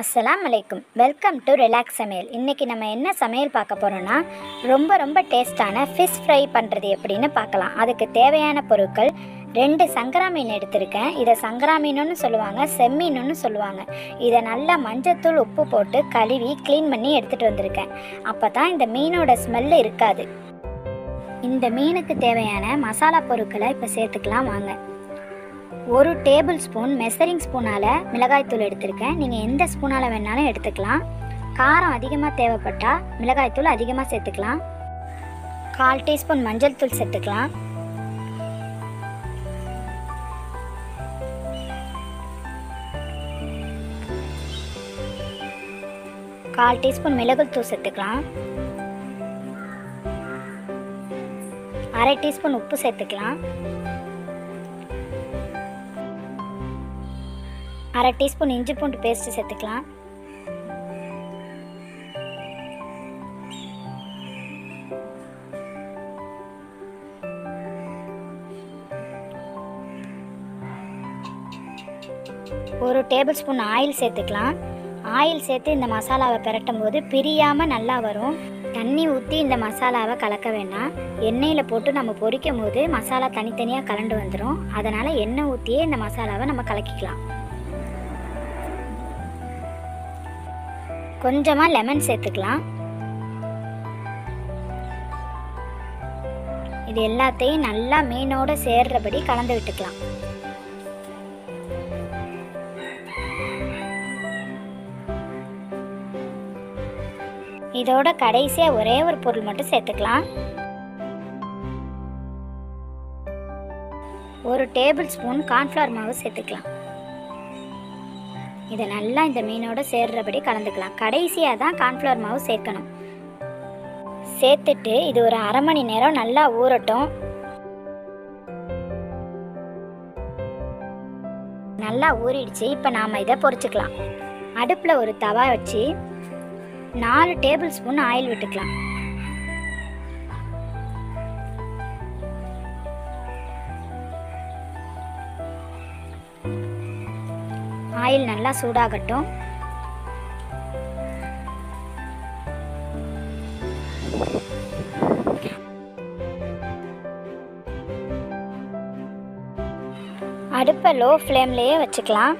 அஸ்ஸலாம் வலைக்கும் welcome to relax சமையல். இன்றைக்கி நம்ம என்ன சமையல் பார்க்க போகிறோன்னா ரொம்ப ரொம்ப டேஸ்ட்டான ஃபிஷ் ஃப்ரை பண்ணுறது எப்படின்னு பார்க்கலாம். அதுக்கு தேவையான பொருட்கள் ரெண்டு சங்கரா மீன் எடுத்திருக்கேன். இதை சங்கரா மீனுன்னு சொல்லுவாங்க செம்மீனுன்னு சொல்லுவாங்க. இதை நல்லா மஞ்சத்தூள் உப்பு போட்டு கழுவி க்ளீன் பண்ணி எடுத்துகிட்டு வந்திருக்கேன். அப்போ தான் இந்த மீனோட ஸ்மெல்லு இருக்காது. இந்த மீனுக்கு தேவையான மசாலா பொருட்களை இப்போ சேர்த்துக்கலாம். வாங்க. ஒரு டேபிள் ஸ்பூன் மெசரிங் ஸ்பூனால் மிளகாய்த்தூள் எடுத்திருக்கேன். நீங்கள் எந்த ஸ்பூனால் வேணாலும் எடுத்துக்கலாம். காரம் அதிகமாக தேவைப்பட்டால் மிளகாய்த்தூள் அதிகமாக சேர்த்துக்கலாம். கால் டீஸ்பூன் மஞ்சள் தூள் சேர்த்துக்கலாம். கால் டீஸ்பூன் மிளகுத்தூள் சேர்த்துக்கலாம். அரை டீஸ்பூன் உப்பு சேர்த்துக்கலாம். அரை டீஸ்பூன் இஞ்சி பூண்டு பேஸ்ட்டு சேர்த்துக்கலாம். ஒரு டேபிள் ஸ்பூன் ஆயில் சேர்த்துக்கலாம். ஆயில் சேர்த்து இந்த மசாலாவை பிரட்டும் போது பிரியாமல் நல்லா வரும். தண்ணி ஊற்றி இந்த மசாலாவை கலக்க வேண்டாம். எண்ணெயில் போட்டு நம்ம பொரிக்கும் போது மசாலா தனித்தனியாக கலண்டு வந்துடும் அதனால் எண்ணெய் ஊற்றியே இந்த மசாலாவை நம்ம கலக்கிக்கலாம். கொஞ்சமாக லெமன் சேர்த்துக்கலாம். இது எல்லாத்தையும் நல்லா மீனோடு சேர்றபடி கலந்து விட்டுக்கலாம். இதோட கடைசியாக ஒரே ஒரு பொருள் மட்டும் சேர்த்துக்கலாம். ஒரு டேபிள் ஸ்பூன் கார்ன்ஃப்ளவர் மாவு சேர்த்துக்கலாம். இதை நல்லா இந்த மீனோட சேர்றபடி கலந்துக்கலாம். கடைசியாக தான் கார்ன்ஃப்ளவர் மாவு சேர்க்கணும். சேர்த்துட்டு இது ஒரு அரை மணி நேரம் நல்லா ஊறட்டும். நல்லா ஊறிடுச்சு. இப்போ நாம் இதை பொறிச்சுக்கலாம் அடுப்பில் ஒரு தவா வச்சு நாலு டேபிள் ஸ்பூன் ஆயில் விட்டுக்கலாம். ஆயில் நல்லா சூடாகட்டும். அடுப்பை லோ ஃப்ளேம்லேயே வச்சுக்கலாம்.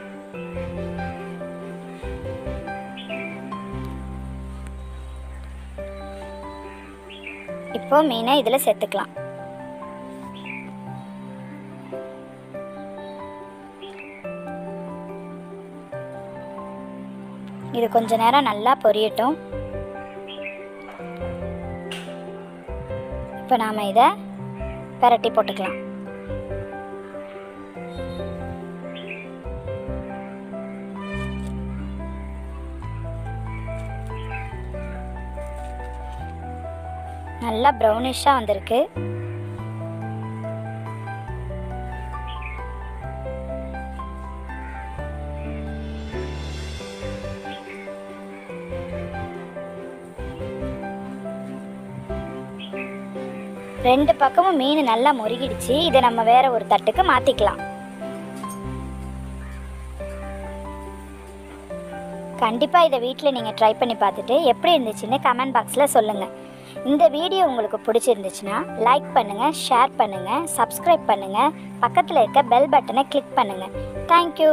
இப்போ மீனை இதில் சேர்த்துக்கலாம். இது கொஞ்ச நேரம் நல்லா பொரியட்டும். இப்போ நாம் இதை பரட்டி போட்டுக்கலாம். நல்லா ப்ரௌனிஷாக வந்திருக்கு. ரெண்டு பக்கமும் மீன் நல்லா முருகிடுச்சு. இதை நம்ம வேற ஒரு தட்டுக்கு மாற்றிக்கலாம் கண்டிப்பாக இதை வீட்டில் நீங்கள் ட்ரை பண்ணி பார்த்துட்டு எப்படி இருந்துச்சுன்னு கமெண்ட் பாக்ஸில் சொல்லுங்கள் இந்த வீடியோ உங்களுக்கு பிடிச்சிருந்துச்சுன்னா லைக் பண்ணுங்கள் ஷேர் பண்ணுங்கள் சப்ஸ்கிரைப் பண்ணுங்கள் பக்கத்தில் இருக்க பெல் பட்டனை கிளிக் பண்ணுங்கள் தேங்க்யூ